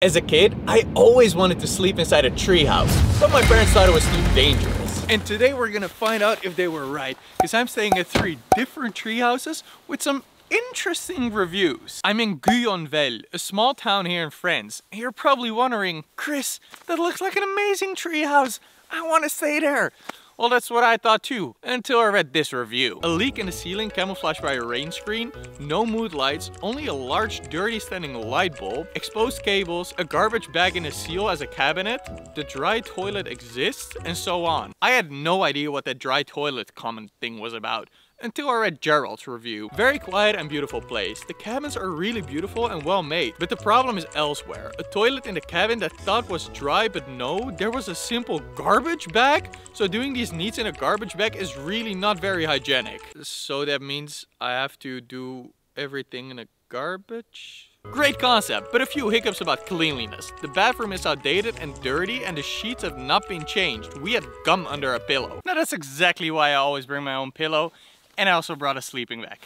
As a kid, I always wanted to sleep inside a treehouse, but my parents thought it was too dangerous. And today we're gonna find out if they were right, because I'm staying at three different treehouses with some interesting reviews. I'm in Guyonville, a small town here in France. And you're probably wondering, Chris, that looks like an amazing treehouse. I want to stay there. Well, that's what I thought too, until I read this review. A leak in the ceiling camouflaged by a rain screen, no mood lights, only a large dirty standing light bulb, exposed cables, a garbage bag in a seal as a cabinet, the dry toilet exists, and so on. I had no idea what that dry toilet comment thing was about until I read Gerald's review. Very quiet and beautiful place. The cabins are really beautiful and well made, but the problem is elsewhere. A toilet in the cabin that thought was dry, but no, there was a simple garbage bag. So doing these needs in a garbage bag is really not very hygienic. So that means I have to do everything in a garbage? Great concept, but a few hiccups about cleanliness. The bathroom is outdated and dirty and the sheets have not been changed. We had gum under a pillow. Now that's exactly why I always bring my own pillow and I also brought a sleeping bag.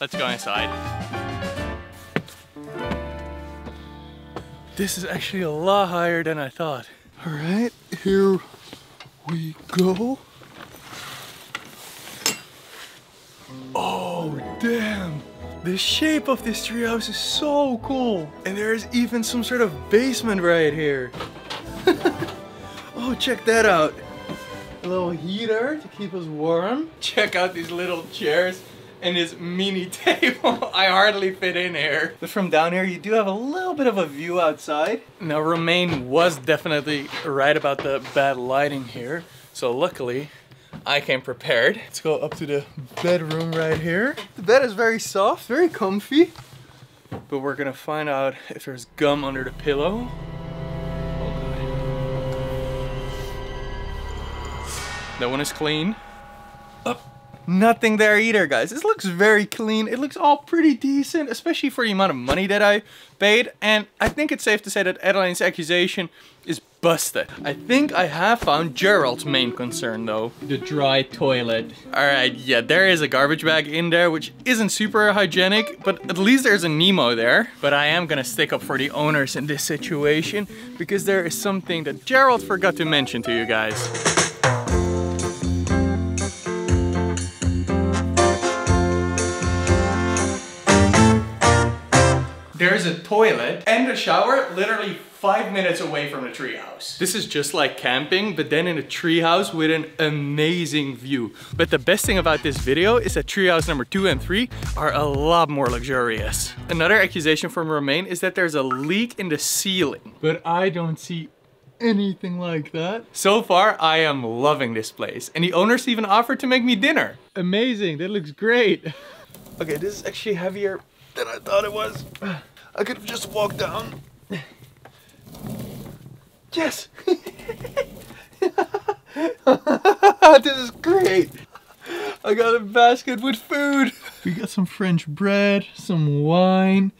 Let's go inside. This is actually a lot higher than I thought. All right, here we go. Oh, damn. The shape of this treehouse is so cool. And there's even some sort of basement right here. oh, check that out a little heater to keep us warm. Check out these little chairs and this mini table. I hardly fit in here. But from down here, you do have a little bit of a view outside. Now, Romain was definitely right about the bad lighting here. So luckily, I came prepared. Let's go up to the bedroom right here. The bed is very soft, very comfy. But we're gonna find out if there's gum under the pillow. That one is clean. Oh, nothing there either, guys. This looks very clean. It looks all pretty decent, especially for the amount of money that I paid. And I think it's safe to say that Adeline's accusation is busted. I think I have found Gerald's main concern though. The dry toilet. Alright, yeah, there is a garbage bag in there, which isn't super hygienic, but at least there's a Nemo there. But I am gonna stick up for the owners in this situation, because there is something that Gerald forgot to mention to you guys. There's a toilet and a shower literally five minutes away from the treehouse. This is just like camping, but then in a treehouse with an amazing view. But the best thing about this video is that treehouse number two and three are a lot more luxurious. Another accusation from Romain is that there's a leak in the ceiling. But I don't see anything like that. So far, I am loving this place. And the owners even offered to make me dinner. Amazing, that looks great. Okay, this is actually heavier than I thought it was. I could have just walked down. Yes! this is great! I got a basket with food. We got some French bread, some wine,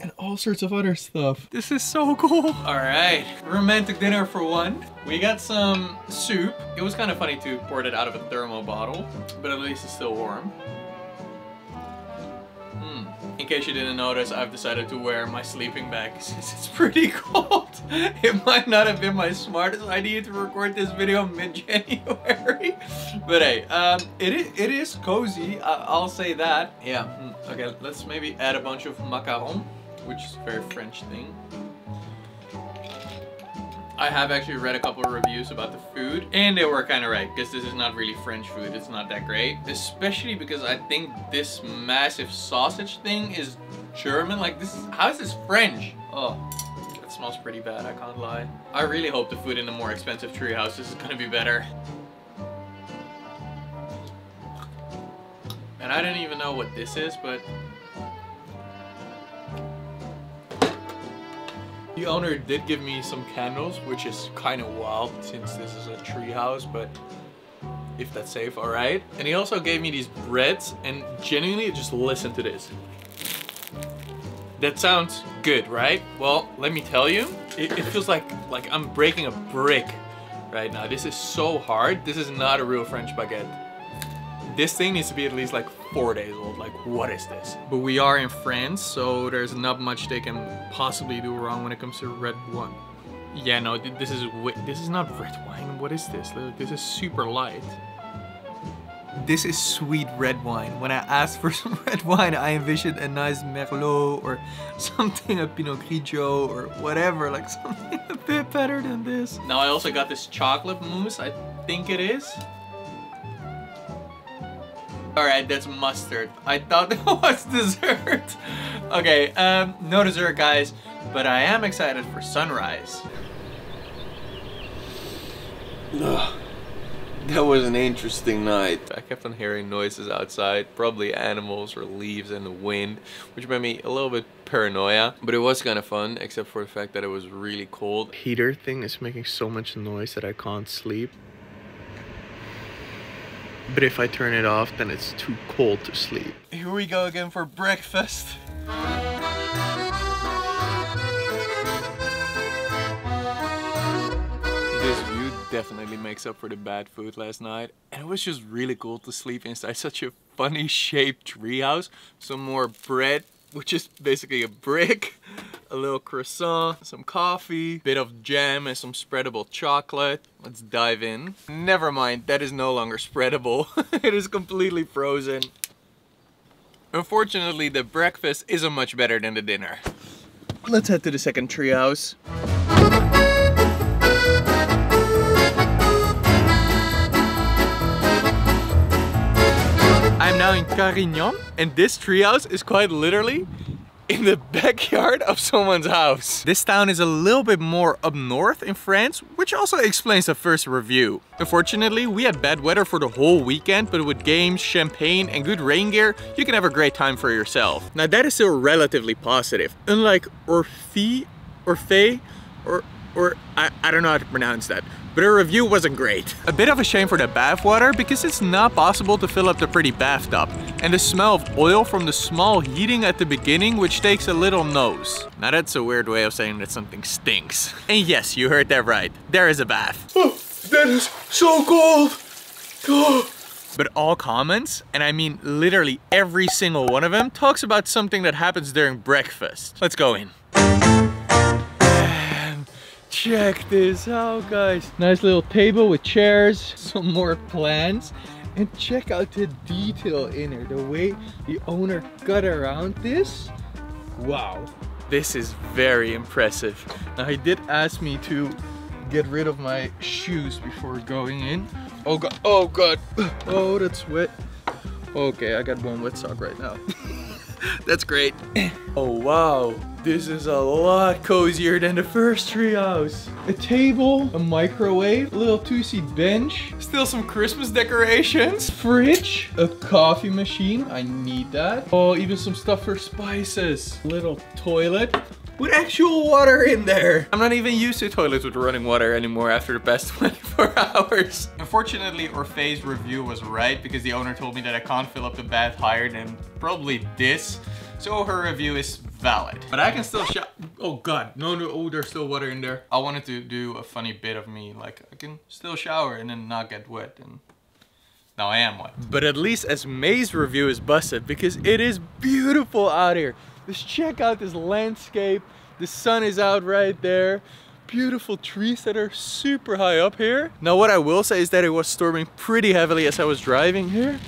and all sorts of other stuff. This is so cool. All right, romantic dinner for one. We got some soup. It was kind of funny to pour it out of a thermo bottle, but at least it's still warm. In case you didn't notice, I've decided to wear my sleeping bag since it's pretty cold. It might not have been my smartest idea to record this video mid-January. But hey, um, it, is, it is cozy, I'll say that. Yeah, hmm, okay, let's maybe add a bunch of macaron, which is a very French thing. I have actually read a couple of reviews about the food and they were kind of right because this is not really French food. It's not that great, especially because I think this massive sausage thing is German. Like this is, how is this French? Oh, that smells pretty bad, I can't lie. I really hope the food in the more expensive treehouse is gonna be better. And I didn't even know what this is, but The owner did give me some candles, which is kind of wild since this is a treehouse, but if that's safe, all right. And he also gave me these breads and genuinely just listen to this. That sounds good, right? Well, let me tell you, it, it feels like, like I'm breaking a brick right now. This is so hard. This is not a real French baguette. This thing needs to be at least like four days old. Like, what is this? But we are in France, so there's not much they can possibly do wrong when it comes to red wine. Yeah, no, this is this is not red wine. What is this? This is super light. This is sweet red wine. When I asked for some red wine, I envisioned a nice Merlot or something, a Pinot Grigio or whatever, like something a bit better than this. Now I also got this chocolate mousse, I think it is. Alright, that's mustard. I thought it was dessert. Okay, um, no dessert guys, but I am excited for sunrise. Ugh. That was an interesting night. I kept on hearing noises outside, probably animals or leaves and the wind, which made me a little bit paranoia. But it was kind of fun, except for the fact that it was really cold. Heater thing is making so much noise that I can't sleep. But if I turn it off, then it's too cold to sleep. Here we go again for breakfast. This view definitely makes up for the bad food last night. And it was just really cool to sleep inside such a funny shaped treehouse. Some more bread, which is basically a brick. A little croissant, some coffee, bit of jam and some spreadable chocolate. Let's dive in. Never mind, that is no longer spreadable. it is completely frozen. Unfortunately, the breakfast isn't much better than the dinner. Let's head to the second treehouse. I'm now in Carignan and this treehouse is quite literally in the backyard of someone's house. This town is a little bit more up north in France, which also explains the first review. Unfortunately, we had bad weather for the whole weekend, but with games, champagne and good rain gear, you can have a great time for yourself. Now that is still relatively positive. Unlike Orphée, Orphée, or, or I, I don't know how to pronounce that but her review wasn't great. A bit of a shame for the bath water because it's not possible to fill up the pretty bathtub. And the smell of oil from the small heating at the beginning which takes a little nose. Now that's a weird way of saying that something stinks. And yes, you heard that right. There is a bath. Oh, that is so cold. Oh. But all comments, and I mean literally every single one of them, talks about something that happens during breakfast. Let's go in. Check this out, guys. Nice little table with chairs, some more plants. And check out the detail in here, the way the owner got around this. Wow, this is very impressive. Now he did ask me to get rid of my shoes before going in. Oh god, oh god, oh that's wet. Okay, I got one wet sock right now. That's great. oh wow, this is a lot cozier than the first treehouse. A table, a microwave, a little two-seat bench, still some Christmas decorations, fridge, a coffee machine, I need that. Oh, even some stuff for spices. Little toilet, with actual water in there. I'm not even used to toilets with running water anymore after the past 24 hours. Unfortunately, Orphée's review was right because the owner told me that I can't fill up the bath higher than probably this. So her review is valid. But I can still shower. Oh God, no, no, oh, there's still water in there. I wanted to do a funny bit of me, like I can still shower and then not get wet. And now I am wet. But at least as May's review is busted because it is beautiful out here. Just check out this landscape. The sun is out right there. Beautiful trees that are super high up here. Now what I will say is that it was storming pretty heavily as I was driving here.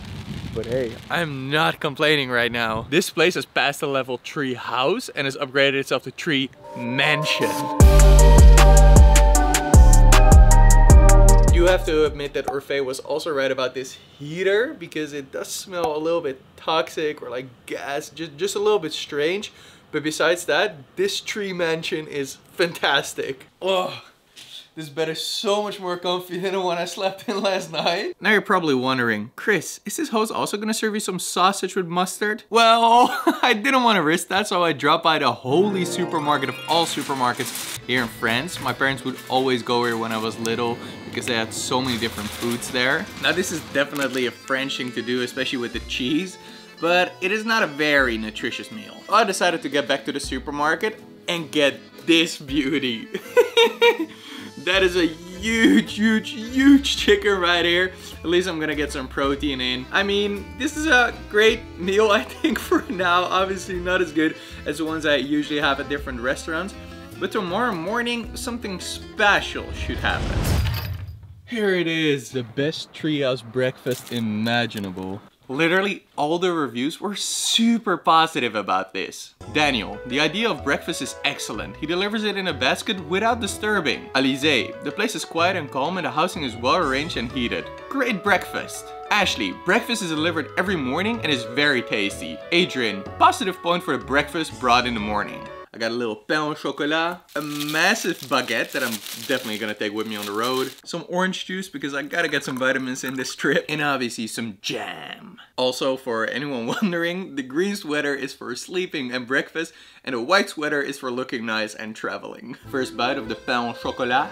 But hey, I'm not complaining right now. This place has passed the level tree house and has upgraded itself to tree mansion. Have to admit that Orphée was also right about this heater because it does smell a little bit toxic or like gas, just, just a little bit strange. But besides that, this tree mansion is fantastic. Oh, this bed is so much more comfy than the one I slept in last night. Now you're probably wondering, Chris, is this host also gonna serve you some sausage with mustard? Well, I didn't want to risk that, so I dropped by the holy supermarket of all supermarkets here in France. My parents would always go here when I was little because they had so many different foods there. Now this is definitely a French thing to do, especially with the cheese, but it is not a very nutritious meal. I decided to get back to the supermarket and get this beauty. That is a huge, huge, huge chicken right here. At least I'm gonna get some protein in. I mean, this is a great meal, I think, for now. Obviously not as good as the ones I usually have at different restaurants. But tomorrow morning, something special should happen. Here it is, the best treehouse breakfast imaginable. Literally all the reviews were super positive about this. Daniel, the idea of breakfast is excellent. He delivers it in a basket without disturbing. Alize, the place is quiet and calm and the housing is well arranged and heated. Great breakfast. Ashley, breakfast is delivered every morning and is very tasty. Adrian, positive point for the breakfast brought in the morning. I got a little pain au chocolat, a massive baguette that I'm definitely gonna take with me on the road, some orange juice because I gotta get some vitamins in this trip, and obviously some jam. Also, for anyone wondering, the green sweater is for sleeping and breakfast, and the white sweater is for looking nice and traveling. First bite of the pain au chocolat.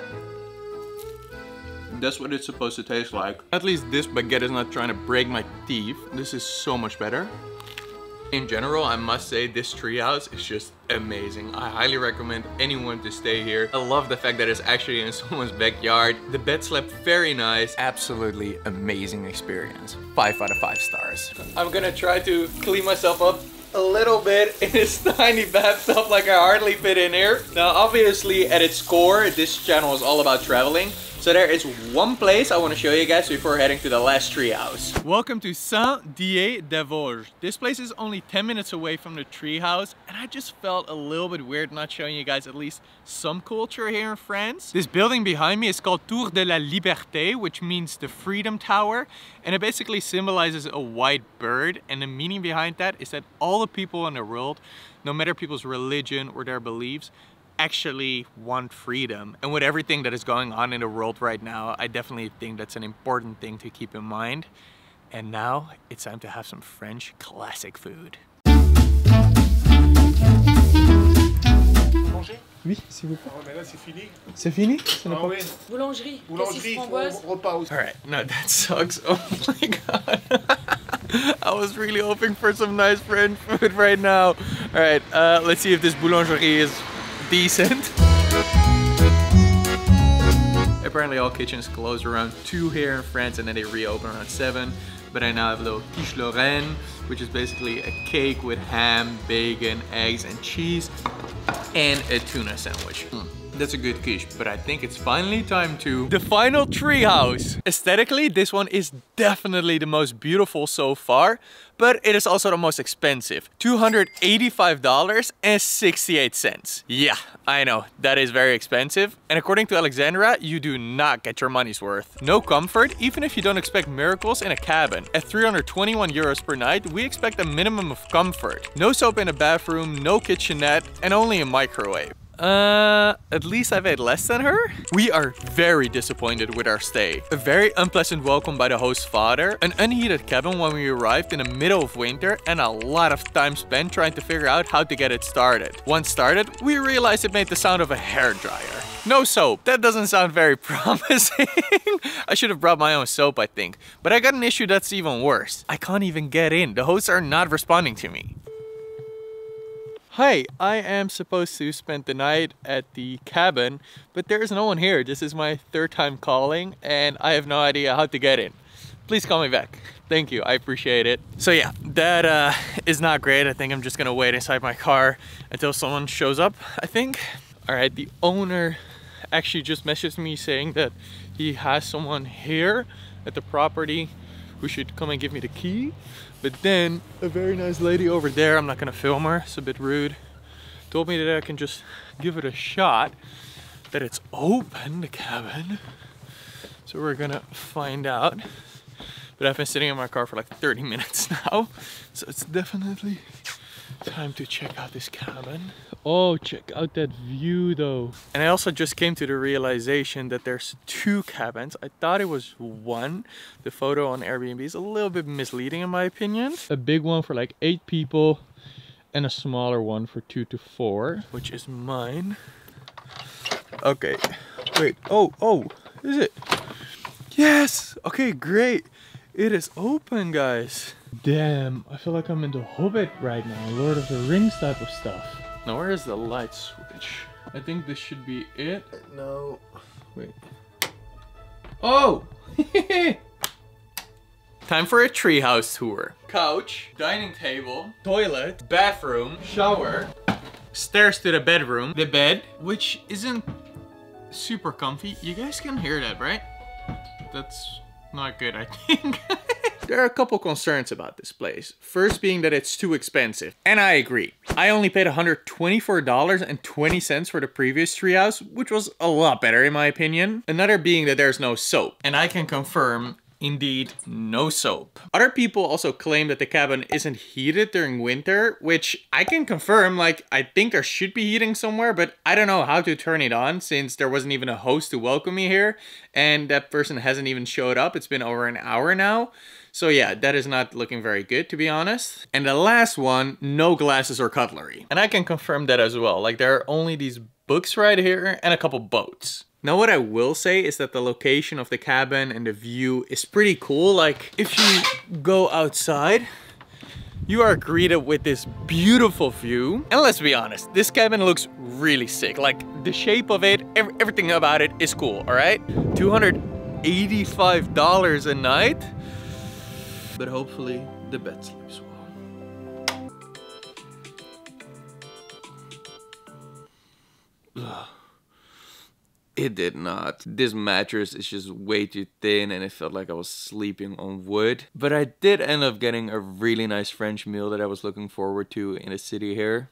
That's what it's supposed to taste like. At least this baguette is not trying to break my teeth. This is so much better. In general, I must say this treehouse is just amazing. I highly recommend anyone to stay here. I love the fact that it's actually in someone's backyard. The bed slept very nice. Absolutely amazing experience. Five out of five stars. I'm gonna try to clean myself up a little bit in this tiny bathtub like I hardly fit in here. Now obviously at its core this channel is all about traveling so there is one place I want to show you guys before heading to the last treehouse. Welcome to Saint-Dié-des-Vosges. This place is only 10 minutes away from the treehouse and I just felt a little bit weird not showing you guys at least some culture here in France. This building behind me is called Tour de la Liberté, which means the Freedom Tower. And it basically symbolizes a white bird. And the meaning behind that is that all the people in the world, no matter people's religion or their beliefs, actually want freedom. And with everything that is going on in the world right now, I definitely think that's an important thing to keep in mind. And now it's time to have some French classic food. Oui, s'il vous plaît. Ah, mais là, c'est fini. C'est fini Ah oui. Boulangerie. Boulangerie, Cassis repas aussi. All right, no, that sucks. Oh my god. I was really hoping for some nice French food right now. All right, uh, let's see if this boulangerie is decent. Apparently all kitchens close around 2 here in France and then they reopen around 7. But I now have a little quiche Lorraine, which is basically a cake with ham, bacon, eggs and cheese and a tuna sandwich. Hmm, That's a good quiche, but I think it's finally time to... The final treehouse! Aesthetically, this one is definitely the most beautiful so far, but it is also the most expensive. $285.68. Yeah, I know, that is very expensive. And according to Alexandra, you do not get your money's worth. No comfort, even if you don't expect miracles in a cabin. At 321 euros per night, we expect a minimum of comfort. No soap in a bathroom, no kitchenette, and only a microwave. Uh, at least I've ate less than her? We are very disappointed with our stay. A very unpleasant welcome by the host's father, an unheated cabin when we arrived in the middle of winter, and a lot of time spent trying to figure out how to get it started. Once started, we realized it made the sound of a hairdryer. No soap. That doesn't sound very promising. I should have brought my own soap, I think. But I got an issue that's even worse. I can't even get in. The hosts are not responding to me. Hi, I am supposed to spend the night at the cabin, but there is no one here. This is my third time calling and I have no idea how to get in. Please call me back. Thank you, I appreciate it. So yeah, that uh, is not great. I think I'm just gonna wait inside my car until someone shows up, I think. All right, the owner actually just messaged me saying that he has someone here at the property who should come and give me the key. But then a very nice lady over there, I'm not gonna film her, it's a bit rude, told me that I can just give it a shot, that it's open, the cabin. So we're gonna find out. But I've been sitting in my car for like 30 minutes now, so it's definitely time to check out this cabin. Oh, check out that view though. And I also just came to the realization that there's two cabins. I thought it was one. The photo on Airbnb is a little bit misleading in my opinion. A big one for like eight people and a smaller one for two to four, which is mine. Okay, wait, oh, oh, is it? Yes, okay, great. It is open, guys. Damn, I feel like I'm in the Hobbit right now, Lord of the Rings type of stuff. Now where is the light switch? I think this should be it. Uh, no. Wait. Oh! Time for a treehouse tour. Couch, dining table, toilet, bathroom, shower, stairs to the bedroom, the bed, which isn't super comfy. You guys can hear that, right? That's not good, I think. There are a couple concerns about this place. First being that it's too expensive. And I agree. I only paid $124.20 for the previous treehouse, which was a lot better in my opinion. Another being that there's no soap. And I can confirm Indeed, no soap. Other people also claim that the cabin isn't heated during winter, which I can confirm, like, I think there should be heating somewhere, but I don't know how to turn it on since there wasn't even a host to welcome me here, and that person hasn't even showed up. It's been over an hour now. So yeah, that is not looking very good to be honest. And the last one, no glasses or cutlery. And I can confirm that as well. Like there are only these books right here and a couple boats. Now what I will say is that the location of the cabin and the view is pretty cool. Like if you go outside, you are greeted with this beautiful view. And let's be honest, this cabin looks really sick. Like the shape of it, everything about it is cool, all right? $285 a night? But hopefully the bed sleeps well. It did not. This mattress is just way too thin and it felt like I was sleeping on wood. But I did end up getting a really nice French meal that I was looking forward to in the city here.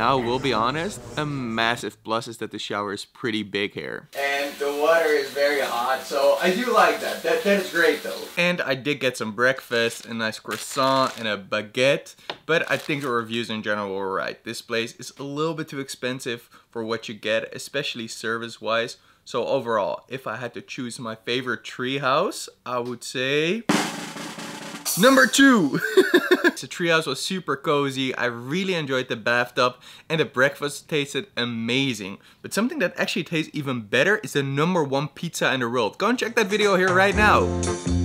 Now, we'll be honest, a massive plus is that the shower is pretty big here. And the water is very hot, so I do like that. That, that is great though. And I did get some breakfast, a nice croissant and a baguette, but I think the reviews in general were right. This place is a little bit too expensive for what you get, especially service-wise. So overall, if I had to choose my favorite treehouse, I would say... Number two! the treehouse was super cozy, I really enjoyed the bathtub, and the breakfast tasted amazing. But something that actually tastes even better is the number one pizza in the world. Go and check that video here right now.